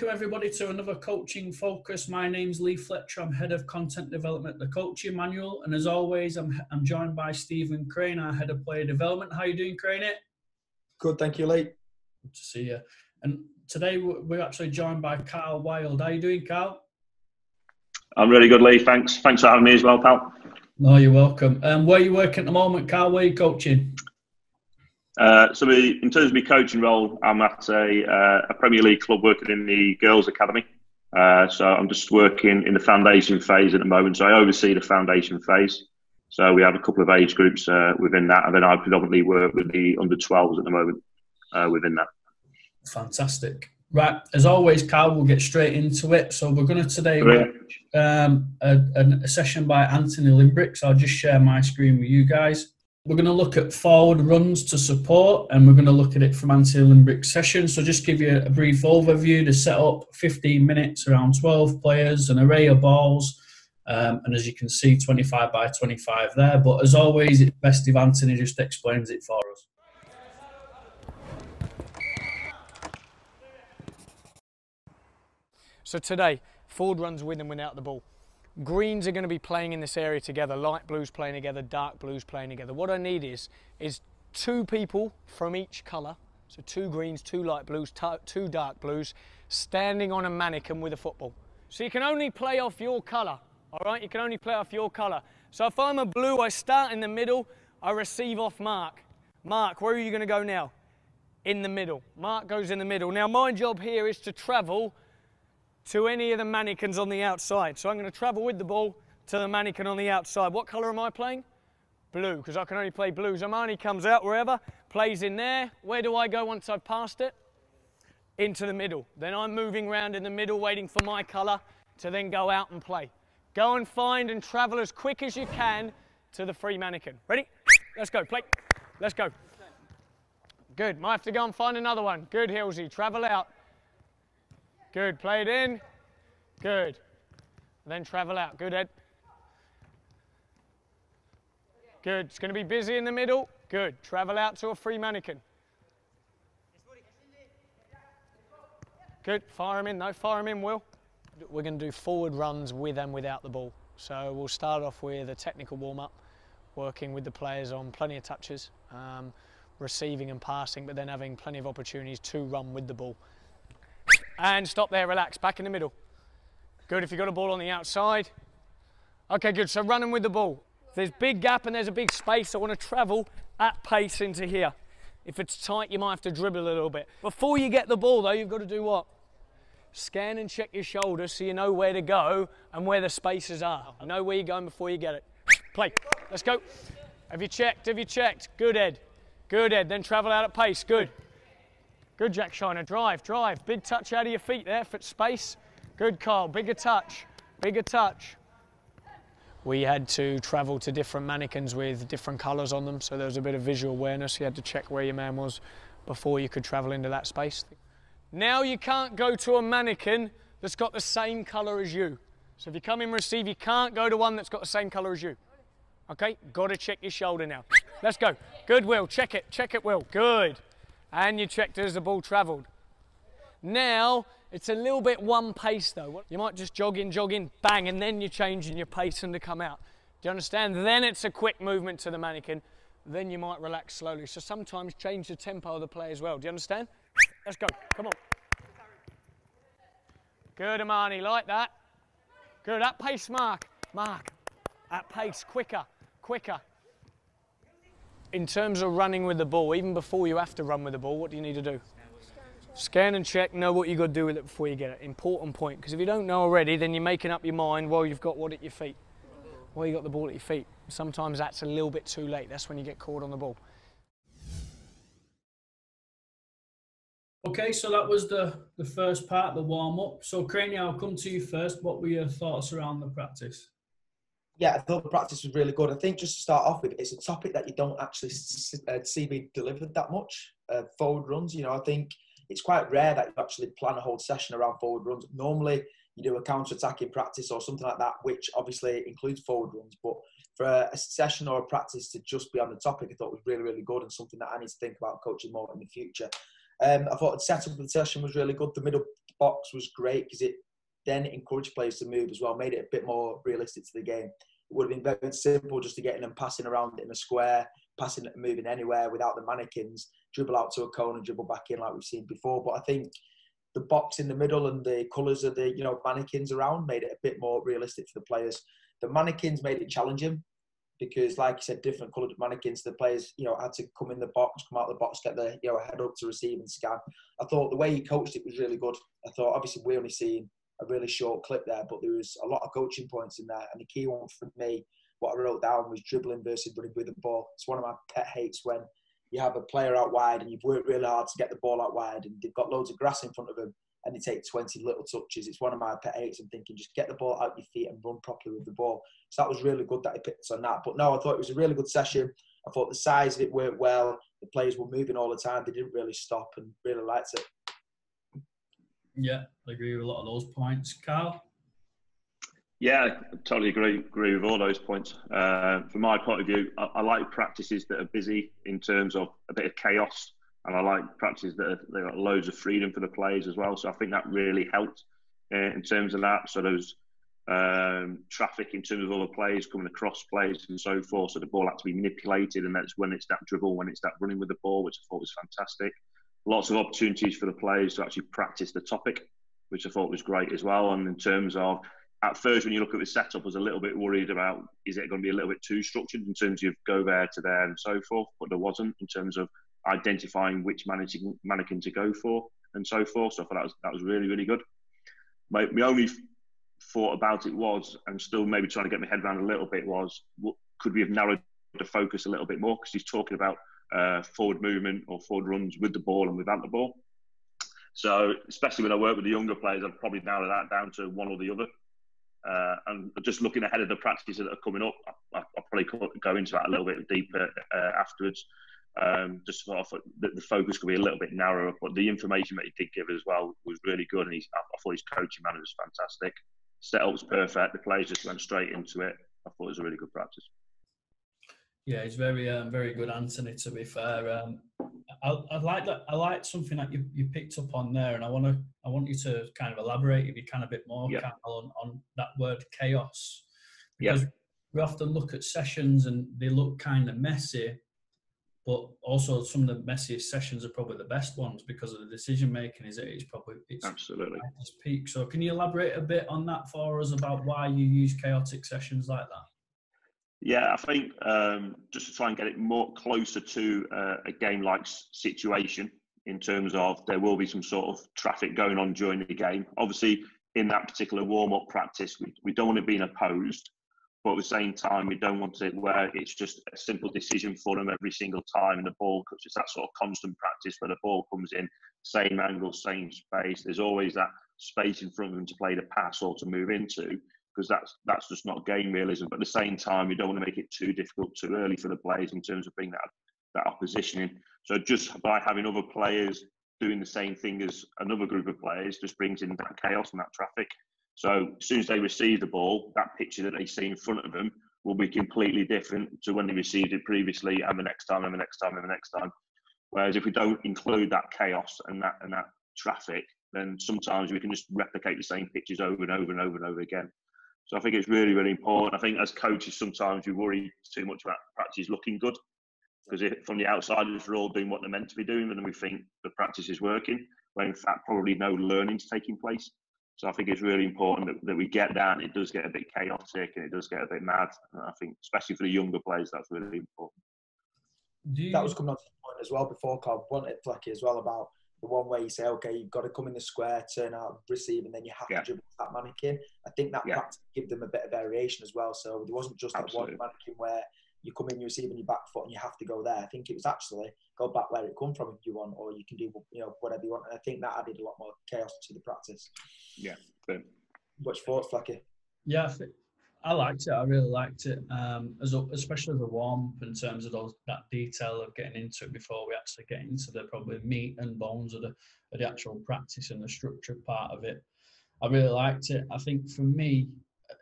welcome everybody to another coaching focus. My name's Lee Fletcher. I'm head of content development at the Coaching Manual, and as always, I'm I'm joined by Stephen Crane, our head of player development. How you doing, Crane? It Good, thank you, Lee. Good to see you. And today we're actually joined by Carl Wild. How are you doing, Carl? I'm really good, Lee. Thanks. Thanks for having me as well, pal. No, you're welcome. Um, where are you working at the moment, Carl? Where are you coaching? Uh, so, we, in terms of my coaching role, I'm at a, uh, a Premier League club working in the girls' academy. Uh, so, I'm just working in the foundation phase at the moment. So, I oversee the foundation phase. So, we have a couple of age groups uh, within that, and then I predominantly work with the under 12s at the moment uh, within that. Fantastic. Right, as always, Carl, we'll get straight into it. So we're going to today watch um, a, a, session by Anthony Limbrick. So I'll just share my screen with you guys. We're going to look at forward runs to support, and we're going to look at it from Anthony Limbrick's session. So just give you a brief overview to set up 15 minutes, around 12 players, an array of balls, um, and as you can see, 25 by 25 there. But as always, it's best if Anthony just explains it for us. So today, forward runs with and without the ball. Greens are going to be playing in this area together, light blues playing together, dark blues playing together. What I need is, is two people from each colour, so two greens, two light blues, two dark blues, standing on a mannequin with a football. So you can only play off your colour, all right? You can only play off your colour. So if I'm a blue, I start in the middle, I receive off Mark. Mark, where are you going to go now? In the middle. Mark goes in the middle. Now my job here is to travel to any of the mannequins on the outside. So I'm going to travel with the ball to the mannequin on the outside. What colour am I playing? Blue, because I can only play blue. Zamani comes out wherever, plays in there. Where do I go once I've passed it? Into the middle. Then I'm moving around in the middle, waiting for my colour to then go out and play. Go and find and travel as quick as you can to the free mannequin. Ready? Let's go, play. Let's go. Good. Might have to go and find another one. Good, Hilsey. Travel out. Good. Play it in. Good. And then travel out. Good, Ed. Good. It's going to be busy in the middle. Good. Travel out to a free mannequin. Good. Fire him in. No, fire him in, Will. We're going to do forward runs with and without the ball. So we'll start off with a technical warm-up, working with the players on plenty of touches, um, receiving and passing, but then having plenty of opportunities to run with the ball. And stop there, relax, back in the middle. Good if you've got a ball on the outside. Okay, good, so running with the ball. There's big gap and there's a big space, I want to travel at pace into here. If it's tight, you might have to dribble a little bit. Before you get the ball though, you've got to do what? Scan and check your shoulders so you know where to go and where the spaces are. Know where you're going before you get it. Play, let's go. Have you checked, have you checked? Good, Ed. Good, Ed. Then travel out at pace, good. Good, Jack Shiner. Drive, drive. Big touch out of your feet there for space. Good, Carl. Bigger touch. Bigger touch. We had to travel to different mannequins with different colours on them, so there was a bit of visual awareness. You had to check where your man was before you could travel into that space. Now you can't go to a mannequin that's got the same colour as you. So if you come in receive, you can't go to one that's got the same colour as you. Okay, got to check your shoulder now. Let's go. Good, Will. Check it. Check it, Will. Good and you checked as the ball travelled. Now, it's a little bit one pace though. You might just jog in, jog in, bang, and then you're changing your pace and to come out. Do you understand? Then it's a quick movement to the mannequin. Then you might relax slowly. So sometimes change the tempo of the play as well. Do you understand? Let's go. Come on. Good, Amani. Like that. Good. At pace, Mark. Mark. At pace. Quicker. Quicker in terms of running with the ball, even before you have to run with the ball, what do you need to do? Scan and check, know what you've got to do with it before you get it. Important point, because if you don't know already, then you're making up your mind while you've got what at your feet. While you've got the ball at your feet. Sometimes that's a little bit too late. That's when you get caught on the ball. Okay, so that was the, the first part, the warm-up. So, Craney, I'll come to you first. What were your thoughts around the practice? Yeah, I thought the practice was really good. I think just to start off with, it's a topic that you don't actually uh, see be delivered that much. Uh, forward runs, you know, I think it's quite rare that you actually plan a whole session around forward runs. Normally, you do a counter-attacking practice or something like that, which obviously includes forward runs. But for a, a, session or a practice to just be on the topic, I thought was really, really good and something that I need to think about coaching more in the future. Um, I thought the setup of the session was really good. The middle box was great because it then encouraged players to move as well, made it a bit more realistic to the game. It would have been very simple just to get them passing around in a square, passing moving anywhere without the mannequins, dribble out to a cone and dribble back in like we've seen before. But I think the box in the middle and the colours of the you know mannequins around made it a bit more realistic for the players. The mannequins made it challenging because, like you said, different coloured mannequins. The players, you know, had to come in the box, come out the box, get the you know head up to receive and scan. I thought the way he coached it was really good. I thought obviously we only seen a really short clip there, but there was a lot of coaching points in there. And the key one for me, what I wrote down was dribbling versus running with the ball. It's one of my pet hates when you have a player out wide and you've worked really hard to get the ball out wide and they've got loads of grass in front of them and they take 20 little touches. It's one of my pet hates. I'm thinking just get the ball out your feet and run properly with the ball. So that was really good that he picked on that. But no, I thought it was a really good session. I thought the size of it worked well. The players were moving all the time. They didn't really stop and really liked it. Yeah, I agree with a lot of those points. Carl? Yeah, I totally agree agree with all those points. Uh, from my point of view, I, I, like practices that are busy in terms of a bit of chaos, and I like practices that are, they got loads of freedom for the players as well. So I think that really helped uh, in terms of that. So there's um, traffic in terms of all the players coming across plays and so forth. So the ball had to be manipulated, and that's when it's that dribble, when it's that running with the ball, which I thought was fantastic. Lots of opportunities for the players to actually practice the topic, which I thought was great as well. And in terms of at first, when you look at the setup, I was a little bit worried about is it going to be a little bit too structured in terms of go there to there and so forth, but there wasn't in terms of identifying which mannequin, mannequin to go for and so forth. So I thought that was, that was really, really good. My, my only thought about it was, and still maybe trying to get my head around a little bit, was what, could we have narrowed the focus a little bit more? Because he's talking about uh, forward movement or forward runs with the ball and without the ball. So, especially when I work with the younger players, I'd probably narrow that down to one or the other. Uh, and just looking ahead of the practices that are coming up, I, will probably go into that a little bit deeper uh, afterwards. Um, just sort of the, the, focus could be a little bit narrower, but the information that he did give as well was really good. And I, I thought his coaching manner was fantastic. Setup was perfect. The players just went straight into it. I thought it was a really good practice. Yeah, he's very, um, very good, Anthony. To be fair, um, I, I like that. I like something that you, you picked up on there, and I want to, I want you to kind of elaborate, if you can, a bit more, yeah. on, on that word chaos, because yeah. we often look at sessions and they look kind of messy, but also some of the messiest sessions are probably the best ones because of the decision making. Is it? It's probably it's absolutely its peak. So, can you elaborate a bit on that for us about why you use chaotic sessions like that? Yeah, I think um, just to try and get it more closer to uh, a game-like situation in terms of there will be some sort of traffic going on during the game. Obviously, in that particular warm-up practice, we, we don't want to be opposed, but at the same time, we don't want it where it's just a simple decision for them every single time and the ball, because it's that sort of constant practice where the ball comes in, same angle, same space. There's always that space in front of them to play the pass or to move into because that's that's just not game realism. But at the same time, you don't want to make it too difficult too early for the players in terms of being that that oppositioning. So just by having other players doing the same thing as another group of players just brings in that chaos and that traffic. So as soon as they receive the ball, that picture that they see in front of them will be completely different to when they received it previously and the next time and the next time and the next time. Whereas if we don't include that chaos and that and that traffic, then sometimes we can just replicate the same pictures over and over and over and over again. So I think it's really, really important. I think as coaches, sometimes we worry too much about practice looking good because from the outsiders, we're all doing what they're meant to be doing, and then we think the practice is working, when in fact probably no learning's taking place. So I think it's really important that, that we get that. It does get a bit chaotic and it does get a bit mad. And I think, especially for the younger players, that's really important. You... That was coming on to the point as well before, Carl. Wanted Flecky as well about the one where you say, okay, you've got to come in the square, turn out, receive, and then you have yeah. to dribble that mannequin. I think that yeah. practice give them a bit of variation as well. So it wasn't just Absolutely. that one mannequin where you come in, you receive, and your back foot, and you have to go there. I think it was actually go back where it come from if you want, or you can do you know whatever you want. And I think that added a lot more chaos to the practice. Yeah. Boom. What's thoughts, Flecky? Yeah, I liked it. I really liked it, um, as especially the warmth in terms of those that detail of getting into it before we actually get into the probably meat and bones of the of the actual practice and the structure part of it. I really liked it. I think for me,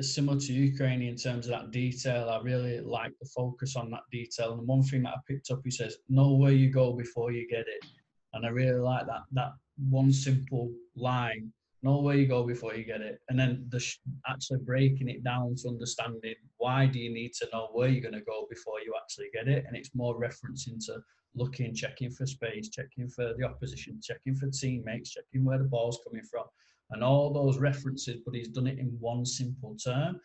similar to you Crane in terms of that detail, I really like the focus on that detail. And one thing that I picked up, he says, know where you go before you get it. And I really like that that one simple line know where you go before you get it. And then the sh- actually breaking it down to understanding why do you need to know where you're going to go before you actually get it. And it's more referencing to looking checking for space checking for the opposition checking for teammates checking where the ball's coming from and all those references but he's done it in one simple term.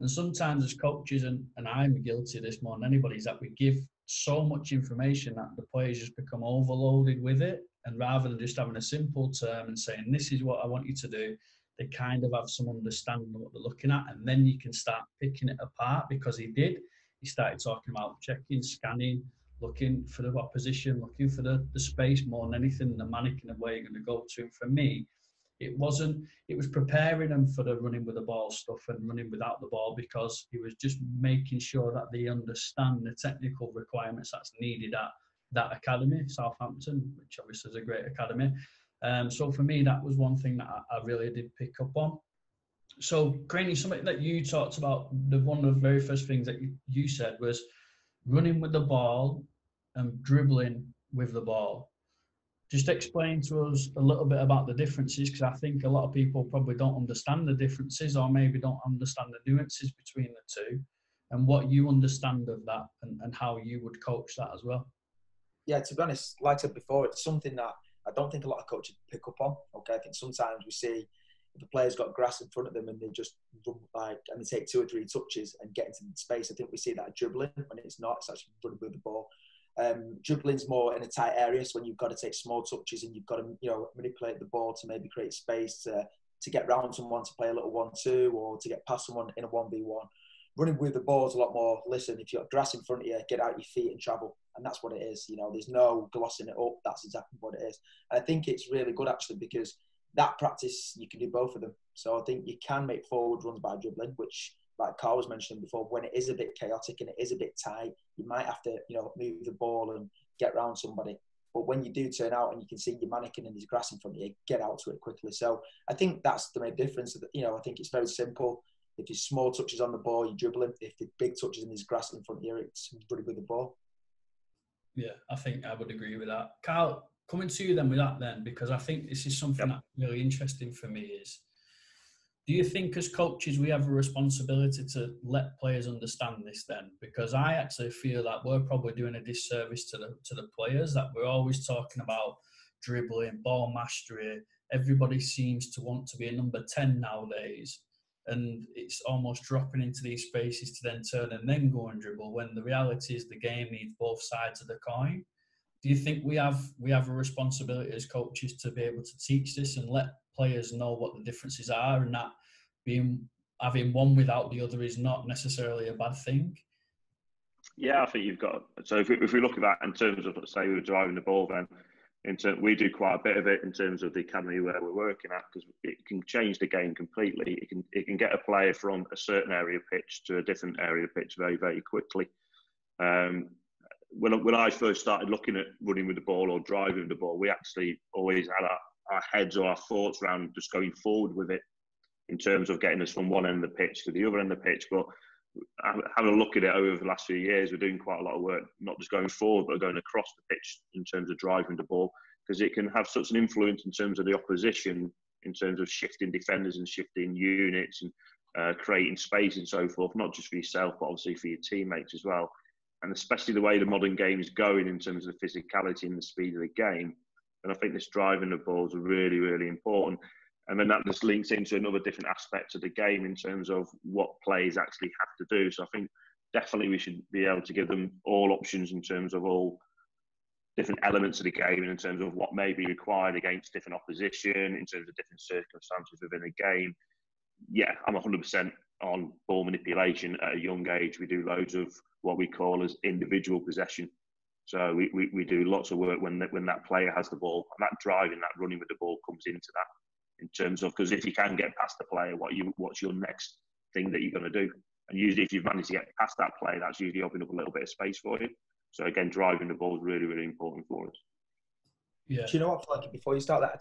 And sometimes as coaches and, and i'm guilty of this more than anybody is that we give so much information that the players just become overloaded with it and rather than just having a simple term and saying, this is what I want you to do, they kind of have some understanding of what they're looking at. And then you can start picking it apart because he did. He started talking about checking, scanning, looking for the opposition, looking for the, the space more than anything, the mannequin of where you're going to go to. And for me, it wasn't, it was preparing them for the running with the ball stuff and running without the ball because he was just making sure that they understand the technical requirements that's needed at that academy, Southampton, which obviously is a great academy. Um, so for me, that was one thing that I, I really did pick up on. So, Craney, something that you talked about, the one of the very first things that you, you said was running with the ball and dribbling with the ball. Just explain to us a little bit about the differences because I think a lot of people probably don't understand the differences or maybe don't understand the nuances between the two and what you understand of that and, and how you would coach that as well yeah, to be honest, like I said before, it's something that I don't think a lot of coaches pick up on. Okay, I think sometimes we see if a player's got grass in front of them and they just run like and they take two or three touches and get into space. I think we see that dribbling when it's not. It's actually running with the ball. Um, dribbling's more in a tight area, so when you've got to take small touches and you've got to you know manipulate the ball to maybe create space to to get round someone to play a little one-two or to get past someone in a one v one running with the ball is a lot more. Listen, if you've got grass in front of you, get out your feet and travel, and that's what it is. You know, there's no glossing it up. That's exactly what it is. And I think it's really good actually because that practice you can do both of them. So I think you can make forward runs by dribbling, which like Carl was mentioning before, when it is a bit chaotic and it is a bit tight, you might have to, you know, move the ball and get around somebody. But when you do turn out and you can see your mannequin and his grass in front of you, get out to it quickly. So I think that's the main difference. You know, I think it's very simple. If he's small touches on the ball, you dribble him. If the big touches in his grass in front of you, it's running good the ball. Yeah, I think I would agree with that. Carl, coming to you then with that then, because I think this is something yep. that's really interesting for me is do you think as coaches we have a responsibility to let players understand this then? Because I actually feel that we're probably doing a disservice to the to the players that we're always talking about dribbling, ball mastery. Everybody seems to want to be a number 10 nowadays and it's almost dropping into these spaces to then turn and then go and dribble when the reality is the game needs both sides of the coin do you think we have we have a responsibility as coaches to be able to teach this and let players know what the differences are and that being having one without the other is not necessarily a bad thing yeah i think you've got so if we, if we look at that in terms of let's say we were driving the ball then in terms, we do quite a bit of it in terms of the academy where we're working at because it can change the game completely. It can it can get a player from a certain area of pitch to a different area of pitch very very quickly. Um, when when I first started looking at running with the ball or driving the ball, we actually always had our, our heads or our thoughts around just going forward with it in terms of getting us from one end of the pitch to the other end of the pitch, but having a look at it over the last few years, we're doing quite a lot of work, not just going forward, but going across the pitch in terms of driving the ball, because it can have such an influence in terms of the opposition, in terms of shifting defenders and shifting units and uh, creating space and so forth, not just for yourself, but obviously for your teammates as well. And especially the way the modern game is going in terms of the physicality and the speed of the game. And I think this driving the ball is really, really important and then that just links into another different aspect of the game in terms of what players actually have to do. So I think definitely we should be able to give them all options in terms of all different elements of the game and in terms of what may be required against different opposition, in terms of different circumstances within a game. Yeah, I'm 100% on ball manipulation at a young age. We do loads of what we call as individual possession. So we, we, we do lots of work when that, when that player has the ball and that driving, that running with the ball comes into that in terms of because if you can get past the player, what you what's your next thing that you're going to do? And usually, if you've managed to get past that player, that's usually opening up a little bit of space for you. So again, driving the ball is really really important for us. Yeah. Do you know what? Like before you start that,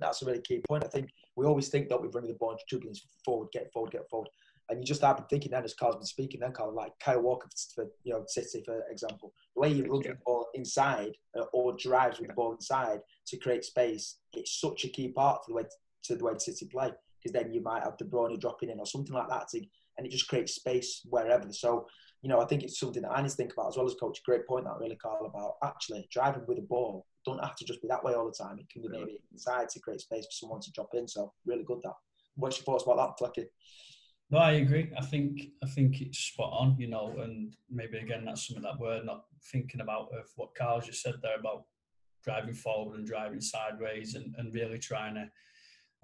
that's a really key point. I think we always think that we're running the ball, to dribbling forward, get forward, get forward. And you just have been thinking then, as Carl's been speaking, then Carl, like Kyle Walker for you know City, for example, the way he runs yeah. the ball inside uh, or drives with the ball inside to create space. It's such a key part to the way to the way City play because then you might have De Bruyne dropping in or something like that, to, and it just creates space wherever. So you know, I think it's something that I need to think about as well as coach. Great point that really, Carl, about actually driving with a ball. Don't have to just be that way all the time. It can be maybe inside to create space for someone to drop in. So really good that. What's your thoughts about that, Flecky? No, I agree. I think I think it's spot on, you know, and maybe again that's something that we're not thinking about of what Carl just said there about driving forward and driving sideways and, and really trying to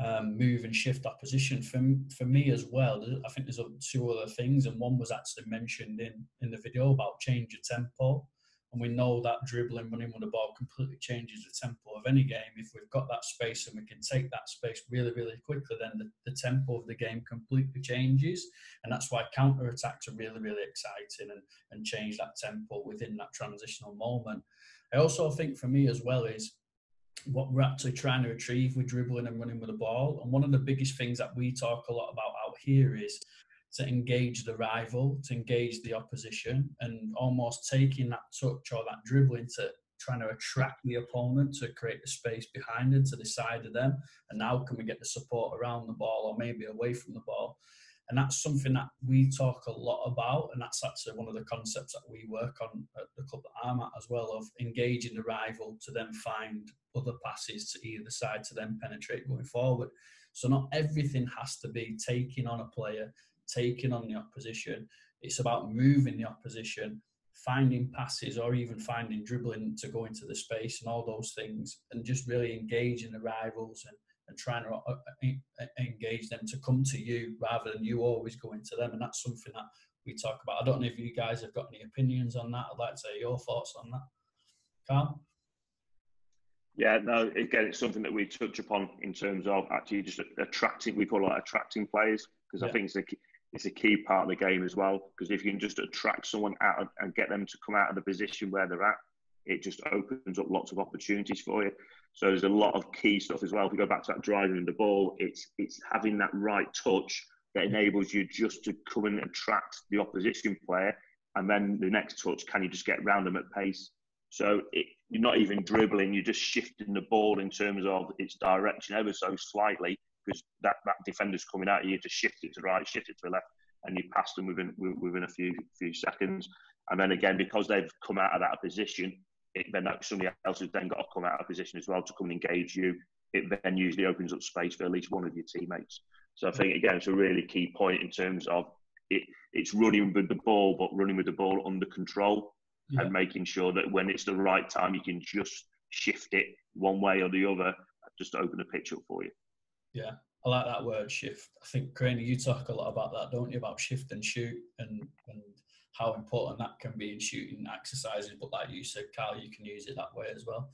um, move and shift opposition. For, for me as well, I think there's two other things, and one was actually mentioned in, in the video about change of tempo. And we know that dribbling, running with the ball completely changes the tempo of any game. If we've got that space and we can take that space really, really quickly, then the, the tempo of the game completely changes. And that's why counter attacks are really, really exciting and, and change that tempo within that transitional moment. I also think for me as well is what we're actually trying to achieve with dribbling and running with the ball. And one of the biggest things that we talk a lot about out here is to engage the rival, to engage the opposition, and almost taking that touch or that dribbling to trying to attract the opponent to create the space behind them to the side of them. And now can we get the support around the ball or maybe away from the ball? And that's something that we talk a lot about. And that's actually one of the concepts that we work on at the club that I'm at as well of engaging the rival to then find other passes to either side to then penetrate going forward. So not everything has to be taking on a player, taking on the opposition. It's about moving the opposition, finding passes or even finding dribbling to go into the space and all those things and just really engaging the rivals and and trying to uh, uh, engage them to come to you rather than you always going to them. And that's something that we talk about. I don't know if you guys have got any opinions on that. I'd like to hear your thoughts on that. Carl? Yeah, no, again, it's something that we touch upon in terms of actually just attracting, we call it attracting players, because yeah. I think it's a, it's a key part of the game as well. Because if you can just attract someone out of, and get them to come out of the position where they're at, it just opens up lots of opportunities for you. So there's a lot of key stuff as well. If we go back to that driving the ball, it's it's having that right touch that enables you just to come and attract the opposition player, and then the next touch, can you just get round them at pace? So it, you're not even dribbling; you're just shifting the ball in terms of its direction ever so slightly because that, that defender's coming out you to shift it to the right, shift it to the left, and you pass them within within a few few seconds. And then again, because they've come out of that position, it, then that somebody else has then got to come out of position as well to come and engage you. It then usually opens up space for at least one of your teammates. So I think again, it's a really key point in terms of it. It's running with the ball, but running with the ball under control yeah. and making sure that when it's the right time, you can just shift it one way or the other, just to open the pitch up for you. Yeah, I like that word shift. I think Craney, you talk a lot about that, don't you? About shift and shoot and and how important that can be in shooting exercises. But like you said, Carl, you can use it that way as well.